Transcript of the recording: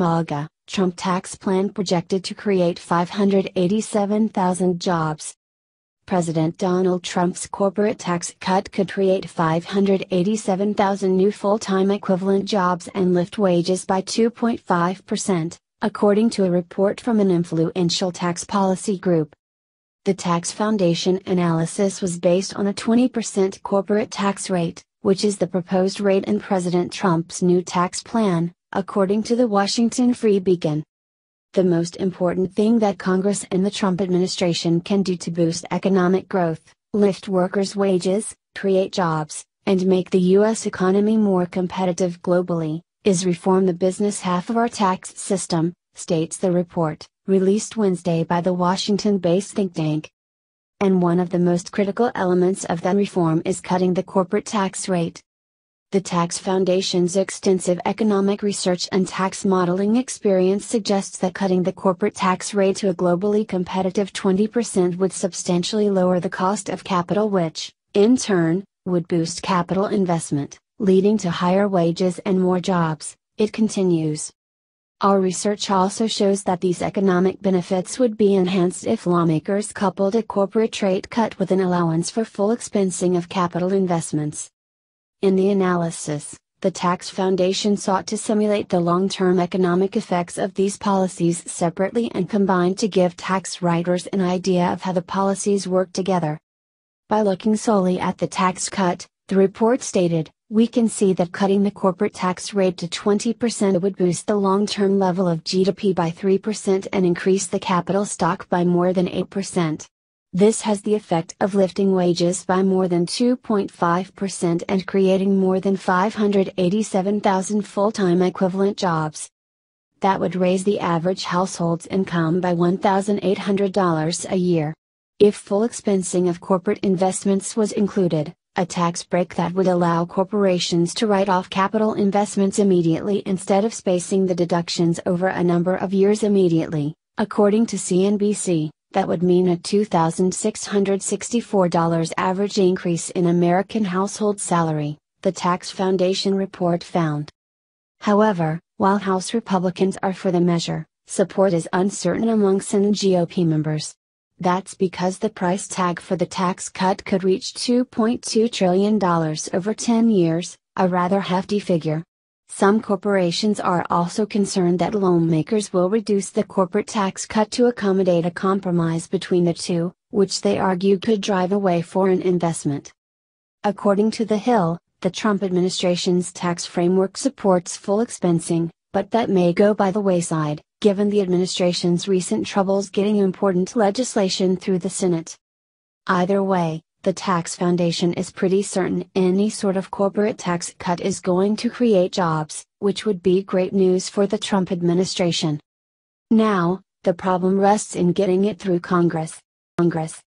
MAGA, Trump tax plan projected to create 587,000 jobs. President Donald Trump's corporate tax cut could create 587,000 new full time equivalent jobs and lift wages by 2.5%, according to a report from an influential tax policy group. The Tax Foundation analysis was based on a 20% corporate tax rate, which is the proposed rate in President Trump's new tax plan, according to the Washington Free Beacon. The most important thing that Congress and the Trump administration can do to boost economic growth, lift workers' wages, create jobs, and make the U.S. economy more competitive globally, is reform the business half of our tax system, states the report released Wednesday by the Washington based think tank. And one of the most critical elements of that reform is cutting the corporate tax rate. The Tax Foundation's extensive economic research and tax modeling experience suggests that cutting the corporate tax rate to a globally competitive 20% would substantially lower the cost of capital, which, in turn, would boost capital investment, leading to higher wages and more jobs, it continues. Our research also shows that these economic benefits would be enhanced if lawmakers coupled a corporate rate cut with an allowance for full expensing of capital investments. In the analysis, the Tax Foundation sought to simulate the long term economic effects of these policies separately and combined to give tax writers an idea of how the policies work together. By looking solely at the tax cut, the report stated, we can see that cutting the corporate tax rate to 20% would boost the long term level of GDP by 3% and increase the capital stock by more than 8%. This has the effect of lifting wages by more than 2.5% and creating more than 587,000 full time equivalent jobs. That would raise the average household's income by $1,800 a year. If full expensing of corporate investments was included, a tax break that would allow corporations to write off capital investments immediately instead of spacing the deductions over a number of years immediately, according to CNBC, that would mean a $2,664 average increase in American household salary, the Tax Foundation report found. However, while House Republicans are for the measure, support is uncertain among Senate GOP members. That's because the price tag for the tax cut could reach $2.2 trillion over 10 years, a rather hefty figure. Some corporations are also concerned that lawmakers will reduce the corporate tax cut to accommodate a compromise between the two, which they argue could drive away foreign investment. According to The Hill, the Trump administration's tax framework supports full expensing, but that may go by the wayside, given the administration's recent troubles getting important legislation through the Senate. Either way, the Tax Foundation is pretty certain any sort of corporate tax cut is going to create jobs, which would be great news for the Trump administration. Now, the problem rests in getting it through Congress. Congress.